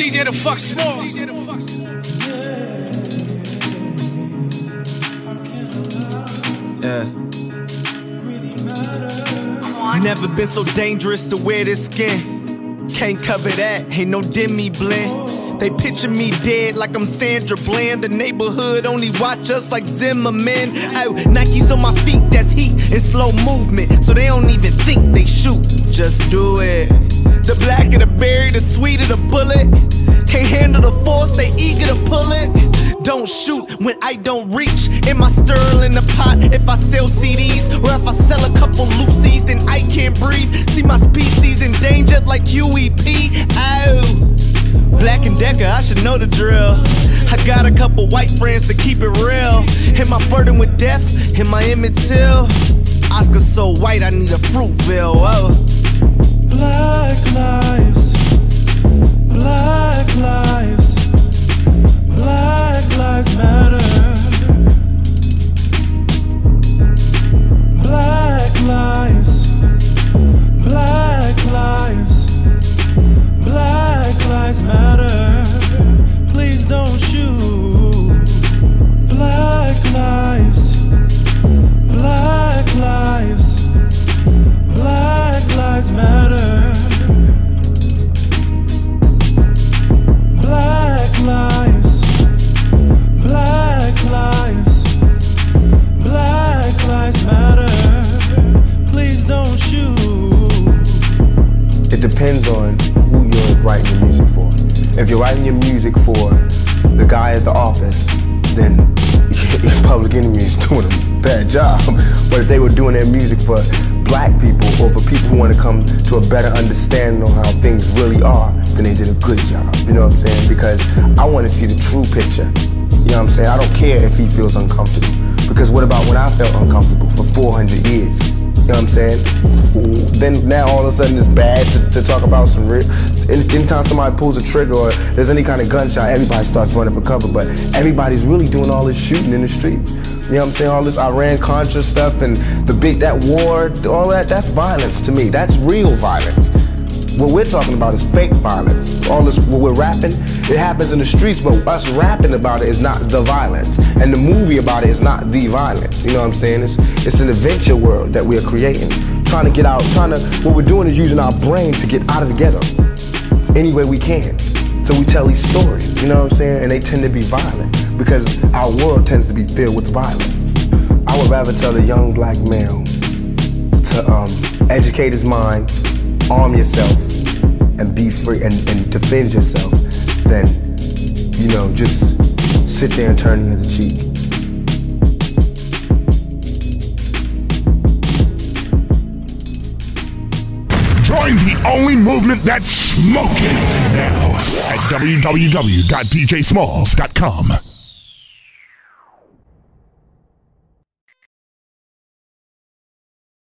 DJ the fuck small. Yeah. Never been so dangerous to wear this skin. Can't cover that, ain't no Dermablend. They picture me dead like I'm Sandra Bland. The neighborhood only watch us like Zimmerman. Oh, Nikes on my feet, that's heat and slow movement. So they don't even think they shoot, just do it. The blacker the berry, the sweeter the bullet. Can't handle the force, they eager to pull it. Don't shoot when I don't reach. In my sterling the pot if I sell CDs. Or if I sell a couple loosies, then I can't breathe. See my species endangered like UEP. Decker, I should know the drill. I got a couple white friends to keep it real. Am I flirting with death? Am I Emmett Till? Oscar so white, I need a Fruitvale. Oh. It depends on who you're writing your music for. If you're writing your music for the guy at the office, then Public Enemy is doing a bad job. But if they were doing their music for black people or for people who want to come to a better understanding on how things really are, then they did a good job. You know what I'm saying? Because I want to see the true picture. You know what I'm saying? I don't care if he feels uncomfortable. Because what about when I felt uncomfortable for 400 years? You know what I'm saying? Then now all of a sudden it's bad to, to talk about some real. Anytime somebody pulls a trigger or there's any kind of gunshot, everybody starts running for cover. But everybody's really doing all this shooting in the streets. You know what I'm saying? All this Iran Contra stuff and the big that war, all that. That's violence to me. That's real violence. What we're talking about is fake violence. All this, what we're rapping, it happens in the streets, but us rapping about it is not the violence. And the movie about it is not the violence. You know what I'm saying? It's, it's an adventure world that we're creating. Trying to get out, trying to, what we're doing is using our brain to get out of the ghetto any way we can. So we tell these stories, you know what I'm saying? And they tend to be violent because our world tends to be filled with violence. I would rather tell a young black male to um, educate his mind, arm yourself, and be free and, and defend yourself than, you know, just sit there and turn the other cheek. Join the only movement that's smoking now at www.djsmalls.com.